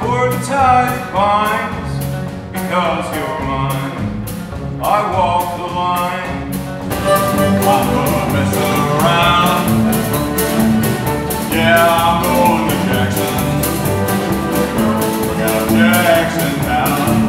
for the tight binds because you're mine. I walk the line. I'm gonna mess around. Yeah, I'm going to Jackson. We got Jackson town.